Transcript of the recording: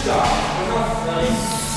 した。